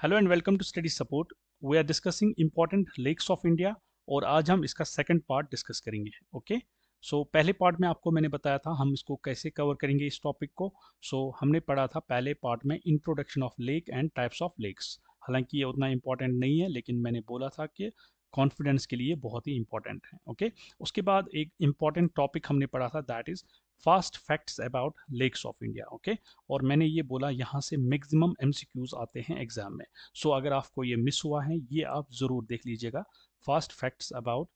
Hello and welcome to study support we are discussing important lakes of India और आज हम इसका second part discuss करेंगे okay so so, पहले part में आपको मैंने बताया था हम इसको कैसे कवर करेंगे इस टॉपिक को। सो so, हमने पढ़ा था पहले पार्ट में introduction of lake and types of lakes हालाँकि ये उतना इंपॉर्टेंट नहीं है लेकिन मैंने बोला था कि कॉन्फिडेंस के लिए बहुत ही इंपॉर्टेंट है ओके okay? उसके बाद एक इंपॉर्टेंट टॉपिक हमने पढ़ा था that is fast facts about lakes of India okay? और मैंने ये बोला यहाँ से मैक्सिमम एमसीक्यूज आते हैं एग्ज़ाम में। सो so, अगर आपको ये मिस हुआ है ये आप ज़रूर देख लीजिएगा fast facts about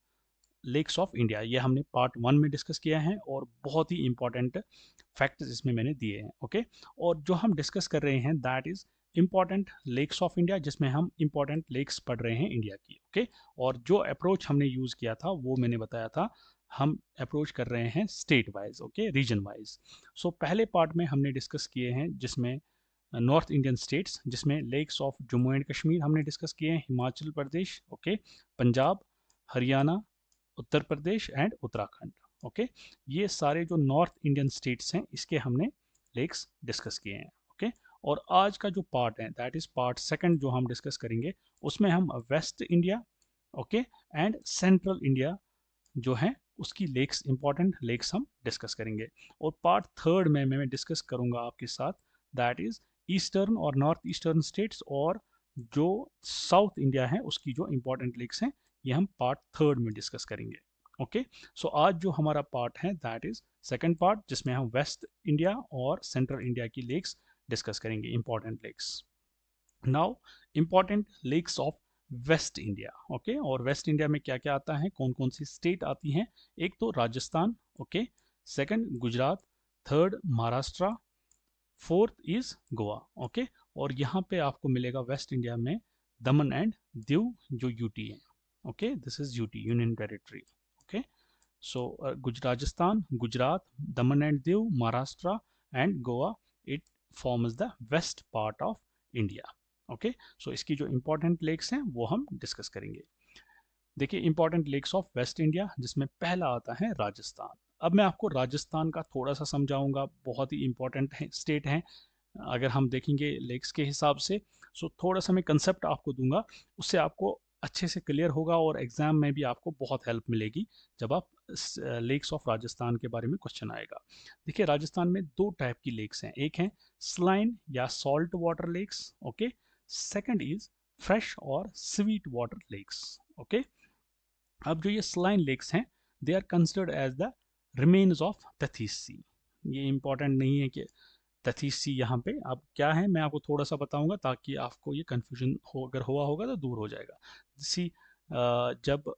lakes of India. ये हमने पार्ट वन में डिस्कस किया है और बहुत ही इंपॉर्टेंट फैक्ट्स इसमें मैंने दिए हैं ओके? और जो हम डिस्कस कर रहे हैं that is important lakes of India जिसमें हम इंपॉर्टेंट लेक्स पढ़ रहे हैं इंडिया की ओके? okay? और जो अप्रोच हमने यूज़ किया था वो मैंने बताया था हम अप्रोच कर रहे हैं state wise okay region wise so पहले पार्ट में हमने डिस्कस किए हैं जिसमें नॉर्थ इंडियन स्टेट्स जिसमें lakes of Jammu and Kashmir हमने डिस्कस किए हैं Himachal Pradesh okay okay, Punjab Haryana Uttar Pradesh and Uttarakhand okay ये सारे जो नॉर्थ इंडियन स्टेट्स हैं इसके हमने लेक्स डिस्कस किए हैं ओके okay? और आज का जो पार्ट है दैट इज़ पार्ट सेकंड जो हम डिस्कस करेंगे उसमें हम west India okay and central India जो है उसकी लेक्स इंपॉर्टेंट लेक्स हम डिस्कस करेंगे। और पार्ट थर्ड में मैं डिस्कस करूँगा आपके साथ दैट इज़ ईस्टर्न और नॉर्थ ईस्टर्न स्टेट्स और जो साउथ इंडिया है उसकी जो इंपॉर्टेंट लेक्स हैं ये हम पार्ट थर्ड में डिस्कस करेंगे। Okay okay? सो so, आज जो हमारा पार्ट है दैट इज़ सेकेंड पार्ट जिसमें हम वेस्ट इंडिया और सेंट्रल इंडिया की लेक्स डिस्कस करेंगे important lakes. Now important lakes of west India, okay? और वेस्ट इंडिया में क्या क्या आता है? कौन कौन सी स्टेट आती हैं? एक तो Rajasthan, okay? Second Gujarat, third Maharashtra, fourth is Goa, okay? और यहाँ पे आपको मिलेगा वेस्ट इंडिया में दमन एंड दीव, जो यूटी है, okay? This is UT union territory okay? So Rajasthan, Gujarat, Daman and Diu, Maharashtra and Goa it forms the west part of India okay so इसकी जो इंपॉर्टेंट लेक्स हैं, वो हम discuss करेंगे। देखिए important lakes of west India जिसमें पहला आता है राजस्थान। अब मैं आपको राजस्थान का थोड़ा सा समझाऊँगा। बहुत ही इंपॉर्टेंट है स्टेट है। अगर हम देखेंगे लेक्स के हिसाब से सो थोड़ा सा मैं कंसेप्ट आपको दूँगा। उससे आपको अच्छे से क्लियर होगा और एग्ज़ाम में भी आपको बहुत हेल्प मिलेगी, जब आप लेक्स ऑफ़ राजस्थान के बारे में क्वेश्चन आएगा। देखिए, राजस्थान में दो टाइप की लेक्स हैं। एक है स्लाइन या salt water lakes okay second is fresh और स्वीट वाटर लेक्स ओके अब जो ये स्लाइन लेक्स हैं they are considered as the remains of the Tethys sea important नहीं है कि तथीस सी यहाँ पे अब क्या है, मैं आपको थोड़ा सा बताऊँगा ताकि आपको ये कन्फ्यूज़न हो, अगर हुआ होगा तो दूर हो जाएगा। सी जब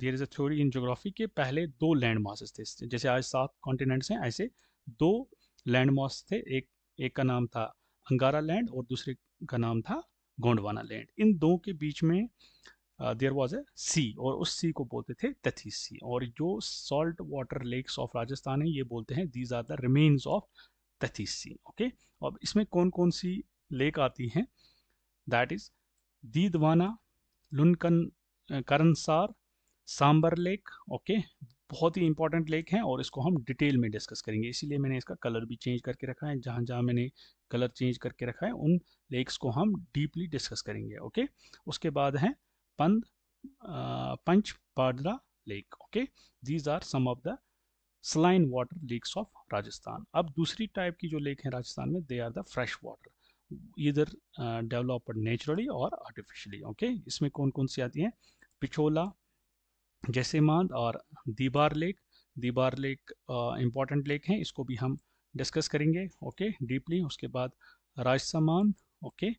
there is a theory in geography के पहले दो लैंड मासेस थे, जैसे आज सात कॉन्टिनेंट्स हैं, ऐसे दो लैंड मास थे, एक एक का नाम था अंगारा लैंड और दूसरे का नाम था गोंडवाना लैंड। इन दो के बीच में देयर वाज ए सी और उस सी को बोलते थे तथीस सी और जो salt water lakes of Rajasthan है, ये बोलते हैं these are the remains of Tethys sea okay अब इसमें कौन कौन सी लेक आती हैं? That is Didwana, Lunkaransar, Sambhar lake okay बहुत ही इंपॉर्टेंट लेक है और इसको हम डिटेल में डिस्कस करेंगे। इसीलिए मैंने इसका कलर भी चेंज करके रखा है। जहाँ जहाँ मैंने कलर चेंज करके रखा है, उन लेक्स को हम डीपली डिस्कस करेंगे ओके उसके बाद है पंद Pachpadra lake okay these are some of the saline water lakes of Rajasthan अब दूसरी टाइप की जो लेक है राजस्थान में they are the fresh water इधर डेवलप्ड नेचुरली और आर्टिफिशियली ओके इसमें कौन कौन सी आती हैं? पिछोला जैसेमांद और Dhebar lake Dhebar lake important lake है, इसको भी हम डिस्कस करेंगे ओके डीपली उसके बाद राजसमान ओके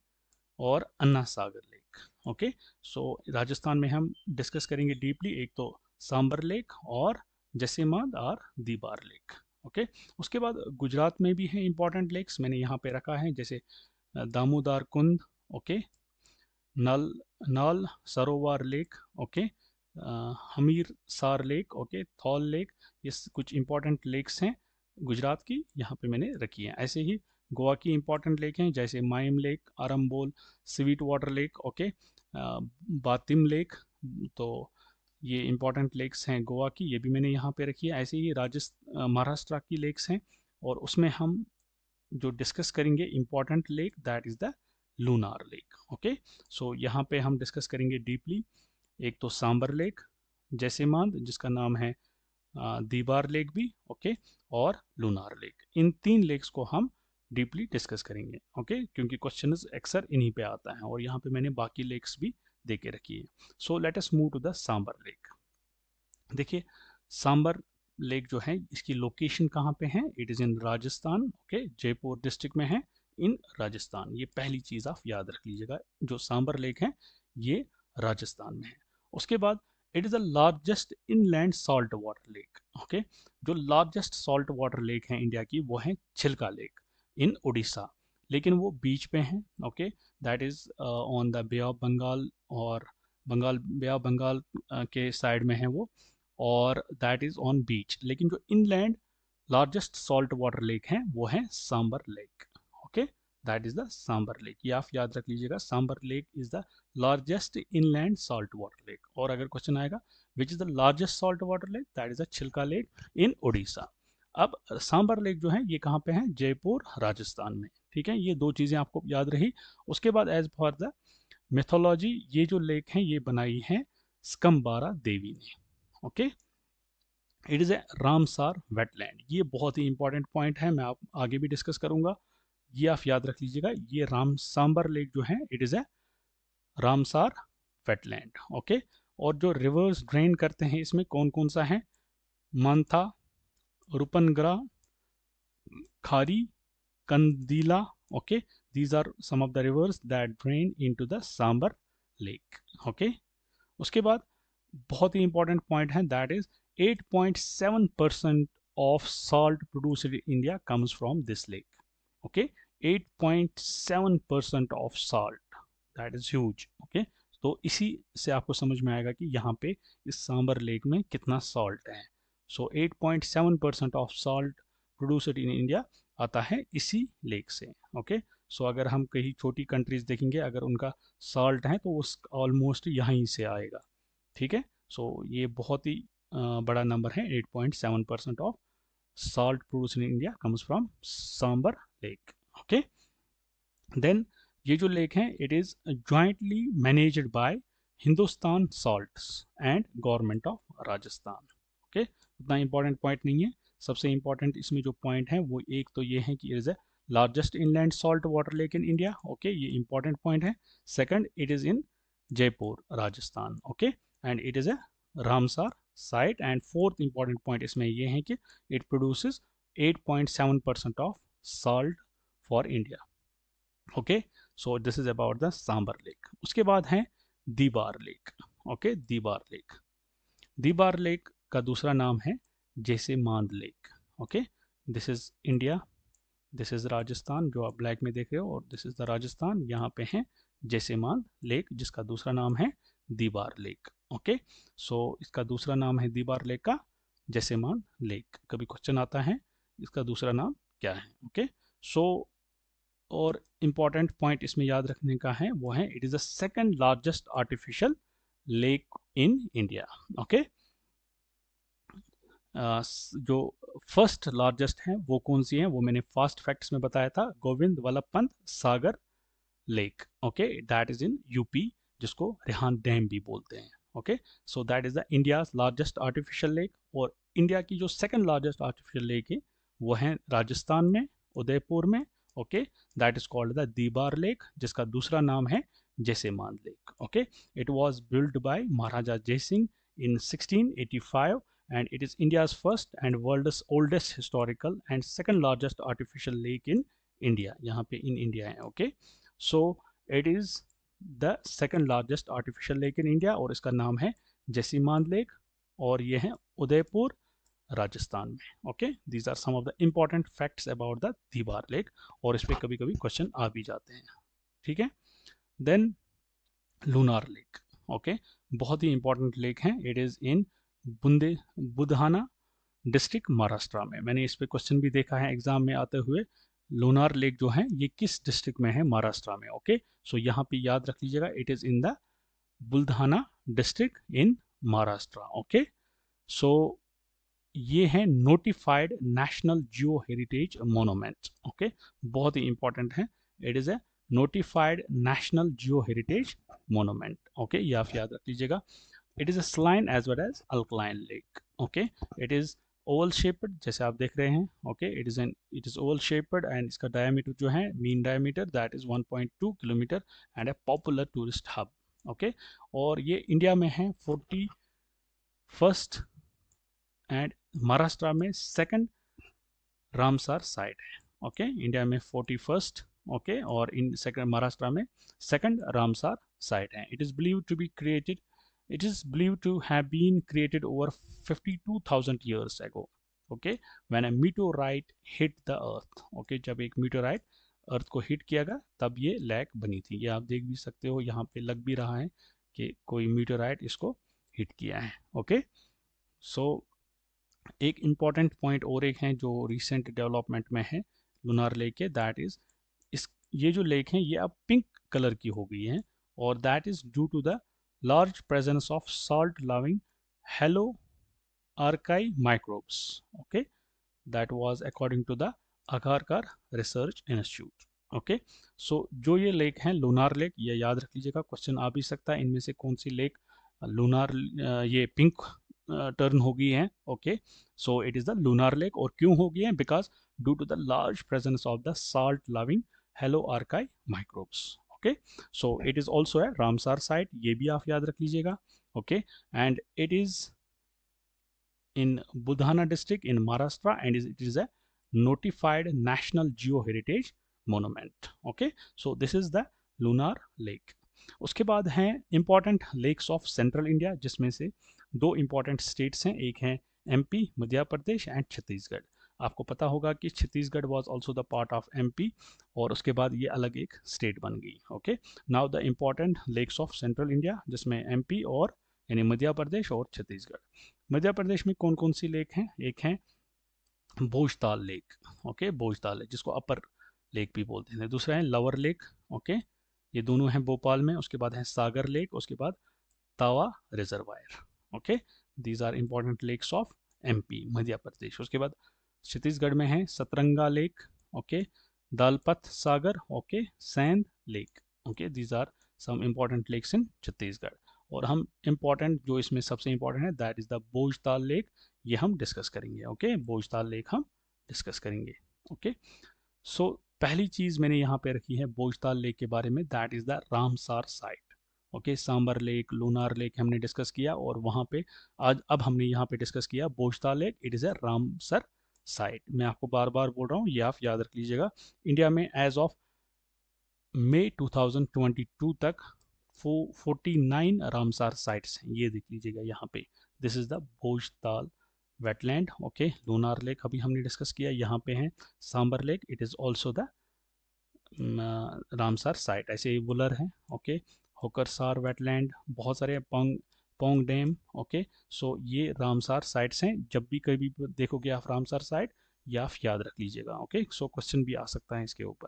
और Ana Sagar lake okay so Rajasthan में हम डिस्कस करेंगे डीपली एक तो सांबर लेक और जैसेमाद और दीबार लेक ओके उसके बाद गुजरात में भी है इंपॉर्टेंट लेक्स मैंने यहाँ पे रखा है, जैसे दामोदार कुंद ओके नल नल सरोवर लेक ओके हमीर सार लेक, ओके, थॉल लेक, ये कुछ इंपॉर्टेंट लेक्स हैं गुजरात की, यहाँ पे मैंने रखी है। ऐसे ही गोवा की इंपॉर्टेंट लेक हैं, जैसे Mayem lake Arambol sweet water lake, okay Batim lake तो ये इंपॉर्टेंट लेक्स हैं गोवा की, ये भी मैंने यहाँ पे रखी है। ऐसे ही राजस्थान महाराष्ट्र की लेक्स हैं और उसमें हम जो डिस्कस करेंगे important lake that is the Lonar lake okay so यहाँ पे हम डिस्कस करेंगे डीपली एक तो सांबर लेक जैसे मांद, जिसका नाम है दीवार लेक भी, ओके, और लूनार लेक। इन तीन लेक्स को हम डीपली डिस्कस करेंगे, ओके, क्योंकि क्वेश्चन अक्सर इन्हीं पे आता है, और यहाँ पे मैंने बाकी लेक्स भी दे के रखी है। So let us move to the Sambhar lake. देखिए, सांबर लेक जो है, इसकी लोकेशन कहाँ पे है? It is in Rajasthan, okay, Jaipur district में है इन राजस्थान। ये पहली चीज़ आप याद रख लीजिएगा, जो सांबर लेक है, ये राजस्थान में है। उसके बाद it is the largest inland salt water lake okay जो लार्जेस्ट सॉल्ट वाटर लेक है इंडिया की, वो है छिलका लेक इन उड़ीसा लेकिन वो बीच पे हैं okay that is on the bay of Bengal और बंगाल बे ऑफ़ बंगाल के साइड में है वो और दैट इज़ ऑन बीच लेकिन जो inland largest salt water lake है, वो है Sambhar lake that is the Sambhar lake ये आप याद रख लीजिएगा Sambhar lake is the largest inland salt water lake और अगर क्वेश्चन आएगा which is the largest salt water lake that is the Chilika lake in Orissa अब Sambhar lake जो है, ये कहाँ पे है? जयपुर, राजस्थान में। ठीक है? ये दो चीज़ें आपको याद रही। उसके बाद एज फॉर द मिथोलॉजी ये जो लेक हैं, ये बनाई है स्कम्बारा देवी ने। Okay it is a Ramsar wetland ये बहुत ही इंपॉर्टेंट पॉइंट है। मैं आप, आगे भी डिस्कस करूँगा। ये आप याद रख लीजिएगा, ये राम सांबर लेक जो है it is a Ramsar wetland okay और जो रिवर्स ड्रेन करते हैं, इसमें कौन कौन सा है? Mantha, Rupangarh, Khari, Khandela okay these are some of the rivers that drain into the Sambhar lake okay उसके बाद बहुत ही इंपॉर्टेंट पॉइंट है that is 8.7 percent of salt produce India comes from this lake okay 8.7 percent of salt that is huge okay तो इसी से आपको समझ में आएगा कि यहाँ पे इस सांबर लेक में कितना सॉल्ट है। So so 8.7 percent of salt produced in India आता है इसी लेक से ओके okay? सो so, अगर हम कहीं छोटी कंट्रीज़ देखेंगे, अगर उनका सॉल्ट है तो उस ऑलमोस्ट यहीं से आएगा, ठीक है. सो ये बहुत ही बड़ा नंबर है 8.7 percent of salt produce in India comes from Sambhar lake okay then ये जो लेक है it is jointly managed by Hindustan salts and government of Rajasthan okay उतना इंपॉर्टेंट पॉइंट नहीं है। सबसे इंपॉर्टेंट इसमें जो पॉइंट है, वो एक तो ये है कि is a largest inland salt water lake in India okay ये इंपॉर्टेंट पॉइंट है। Second it is in Jaipur Rajasthan okay and it is a Ramsar site and fourth important point इसमें ये है कि it produces 8.7 percent of salt for India okay so this is about the Sambhar lake उसके बाद है Dhebar lake okay Dhebar lake Dhebar lake का दूसरा नाम है जैसे मांद lake okay this is India this is Rajasthan जो आप ब्लैक में देख रहे हो, और दिस इज़ द राजस्थान यहाँ पे है जैसे मांद लेक जिसका दूसरा नाम है दीबार लेक ओके? सो, इसका दूसरा नाम है दीबार लेक का जैसे मान लेक। कभी क्वेश्चन आता है, इसका दूसरा नाम क्या है? ओके? सो, और इंपॉर्टेंट पॉइंट इसमें याद रखने का है, वो है it is the second largest artificial lake in India okay? जो फ़र्स्ट लार्जेस्ट है, वो कौन सी है? वो मैंने फास्ट फैक्ट्स में बताया था Govind Vallabh Pant Sagar lake okay? That is in UP जिसको रेहान डैम भी बोलते हैं। Okay so that is the India largest artificial lake और इंडिया की जो सेकंड लार्जेस्ट आर्टिफिशियल लेक है, वो है राजस्थान में, उदयपुर में okay that is called the Dhebar lake जिसका दूसरा नाम है Jaisamand lake okay it was build by Maharaja Jai Singh in 1685 and it is India's first and world's oldest historical and second largest artificial lake in India. यहाँ पे in India है, okay. So, it is the second largest artificial lake in India और इसका नाम है जैसीमान lake और ये है उदयपुर, राजस्थान में। Okay these are some of the important facts about the Dhebar lake और इस पर कभी कभी क्वेश्चन आ भी जाते हैं। ठीक है? देन लूनार लेक ओके बहुत ही इंपॉर्टेंट लेक है। इट इज़ इन बुंदे बुधाना डिस्ट्रिक्ट महाराष्ट्र में। मैंने इस पर क्वेश्चन भी देखा है एग्ज़ाम में आते हुए। लोनार लेक जो है, ये किस डिस्ट्रिक्ट में है? महाराष्ट्र में ओके सो यहाँ पे याद रख लीजिएगा it is in the Buldhana district in Maharashtra okay so ये है notified national geo heritage monument okay बहुत ही इंपॉर्टेंट है। It is a notified national geo heritage monument okay ये आप याद रख लीजिएगा। It is a saline as well as alkaline lake okay it is oval shaped जैसे आप देख रहे हैं okay it is an it is oval shaped and इसका डायमीटर जो है mean diameter that is 1.2 kilometre and a popular tourist hub okay और ये इंडिया में है फोर्टी फ़र्स्ट एंड महाराष्ट्र में सेकंड रामसार साइट है ओके okay? इंडिया में फोर्टी फ़र्स्ट ओके और इन सेकंड महाराष्ट्र में सेकंड रामसार साइट है। It is believe to be created it is believed to have been created over 52,000 years ago okay? When a meteorite hit the earth okay? जब एक meteorite अर्थ को hit किया गया तब ये lack बनी थी। ये आप देख भी सकते हो यहाँ पे लग भी रहा है कि कोई मीटोराइट इसको हिट किया है ओके सो so, एक इंपॉर्टेंट पॉइंट और एक है जो रिसेंट डेवलपमेंट में है लुनार लेक के दैट इज़ इस ये जो लेक है ये अब पिंक कलर की हो गई है और that is due to the large presence of salt-loving halo-archaea microbes. Okay, that was according to the Agharkar Research Institute. Okay? So जो ये लेक हैं लूनार लेक ये याद रख लीजिएगा क्वेश्चन आ भी सकता है इनमें से कौन सी लेक लूनार ये पिंक टर्न हो गई है okay so it is the Lonar lake और क्यों हो गई है because due to the large presence of the salt loving haloarchaea microbes okay so it is also है रामसार साइट ये भी आप याद रख लीजिएगा okay and it is in Buldhana district in Maharashtra and it is a notified national geo heritage monument. Okay? So, this is the lunar lake. उसके बाद हैं important lakes of central India जिसमें से दो इंपॉर्टेंट स्टेट्स हैं एक है MP Madhya Pradesh and Chhattisgarh आपको पता होगा कि Chhattisgarh was also the part of MP और उसके बाद ये अलग एक स्टेट बन गई okay now the important lakes of central India जिसमें एमपी और, यानी मध्य प्रदेश और छत्तीसगढ़। मध्य प्रदेश में कौन कौन सी लेक हैं? एक है Bhojtal lake okay Bhojtal lake जिसको अपर लेक भी बोलते हैं। दूसरा है लवर लेक ओके ये दोनों हैं भोपाल में, उसके बाद है सागर लेक उसके बाद Tawa reservoir okay these are important lakes of MP Madhya Pradesh. उसके बाद छत्तीसगढ़ में है Satranga lake okay Dalpat Sagar okay सैंद lake okay these are some important lakes in Chhattisgarh और हम इंपॉर्टेंट जो इसमें सबसे इंपॉर्टेंट है that is the Bhojtal lake ये हम डिस्कस करेंगे ओके okay? बोजताल लेक हम डिस्कस करेंगे ओके okay? सो so, पहली चीज़ मैंने यहाँ पे रखी है बोजताल लेक के बारे में that is the Ramsar site okay Sambhar lake Lonar lake हमने डिस्कस किया और वहाँ पे आज अब हमने यहाँ पे डिस्कस किया Bhojtal lake it is a Ramsar site मैं आपको बार बार बोल रहा हूँ ये आप याद रख लीजिएगा। इंडिया में एज ऑफ़ मई 2022 तक फो, 49 रामसार साइट्स हैं। ये देख लीजिएगा यहाँ पे। This is the Bhojtal wetland okay Lonar lake अभी हमने डिस्कस किया यहाँ पे है। Sambhar lake it is also the Ramsar site ऐसे बुलर है ओके होकरसार वेटलैंड बहुत सारे पंग पोंग डैम, ओके? सो ये रामसार साइट्स हैं। जब भी कभी देखोगे आप रामसार साइट, या आप याद रख लीजिएगा, ओके? सो क्वेश्चन भी आ सकता है इसके ऊपर,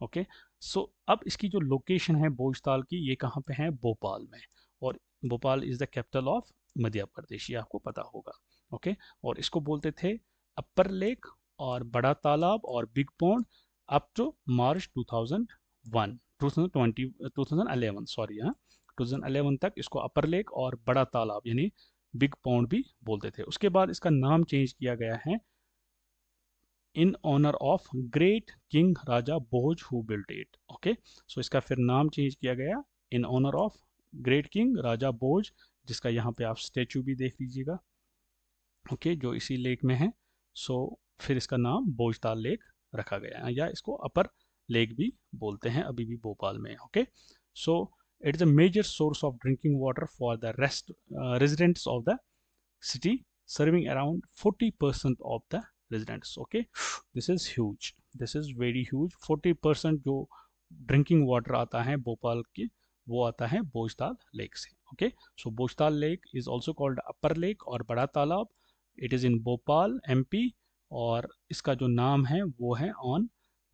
ओके? सो अब इसकी जो लोकेशन है भोजताल की, ये कहाँ पे है? भोपाल में। और Bhopal is the capital of Madhya Pradesh, ये आपको पता होगा, ओके? और इसको बोलते थे अपर लेक और बड़ा तालाब और big pond up to March 2001 2020 2011 sorry हाँ। 2011 तक इसको अपर लेक और बड़ा तालाब यानी बिग पॉन्ड भी बोलते थे। उसके बाद इसका नाम चेंज किया गया है in honour of great king Raja Bhoj who built it okay so इसका फिर नाम चेंज किया गया in honour of great king Raja Bhoj जिसका यहाँ पे आप स्टेचू भी देख लीजिएगा ओके okay, जो इसी लेक में है। सो so, फिर इसका नाम बोजताल लेक रखा गया है या इसको अपर लेक भी बोलते हैं अभी भी भोपाल में okay so It is a major source of drinking water for the rest uh, residents of the city, serving around 40% of the residents. Okay, this is huge. This is very huge. 40% जो drinking water आता है भोपाल के वो आता है Bhojtal lake से okay so Bhojtal lake is also called upper lake और Bada Talab it is in Bhopal MP और इसका जो नाम है वो है on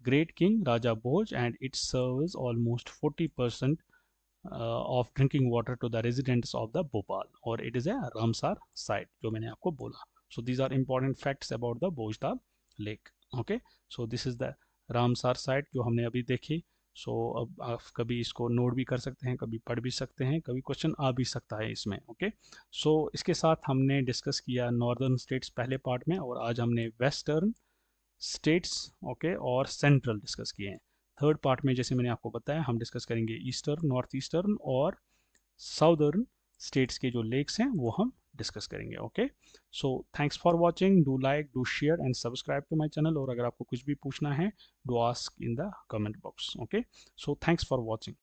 great king Raja Bhoj and it serves almost 40 percent of drinking water to the residents of the Bhopal और it is a Ramsar site जो मैंने आपको बोला। So these are important facts about the Bhojtal lake okay so this is the Ramsar site जो हमने अभी देखी। सो so, अब आप कभी इसको नोट भी कर सकते हैं कभी पढ़ भी सकते हैं कभी क्वेश्चन आ भी सकता है इसमें ओके सो so, इसके साथ हमने डिस्कस किया नॉर्दर्न स्टेट्स पहले पार्ट में और आज हमने वेस्टर्न स्टेट्स ओके और सेंट्रल डिस्कस किए हैं। थर्ड पार्ट में जैसे मैंने आपको बताया, हम डिस्कस करेंगे ईस्टर्न नॉर्थ ईस्टर्न और साउदर्न स्टेट्स के जो लेक्स हैं, वो हम डिस्कस करेंगे, okay? So thanks for watching do like do share and subscribe to my channel और अगर आपको कुछ भी पूछना है do ask in the comment box okay? So thanks for watching